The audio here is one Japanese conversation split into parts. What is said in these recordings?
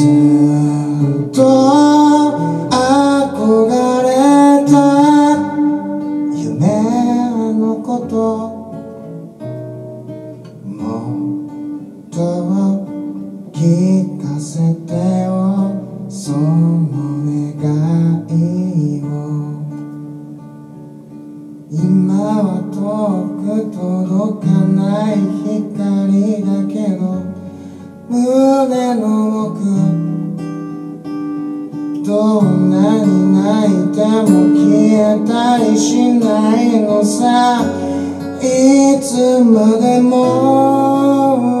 ずっと憧れた夢のこと。もっと聞かせてよ。も消えたりしないのさ。いつまでも。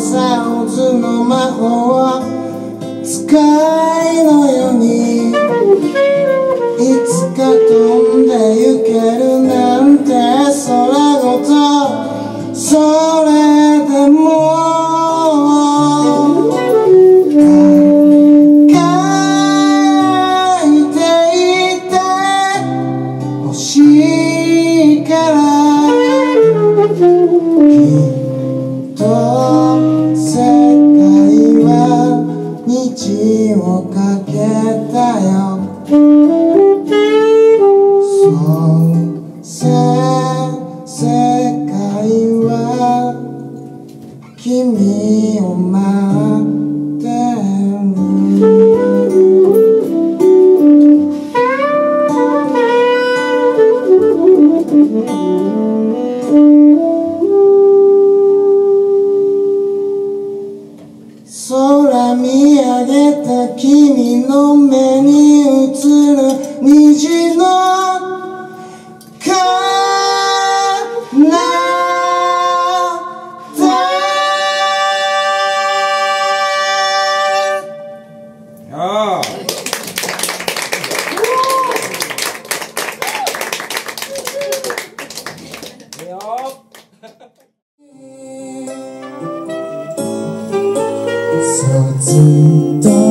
さオズの魔法使いのように。いつか飛んでゆけるな。さ世界は君を待ってる空見上げた君の目に映る虹の知道。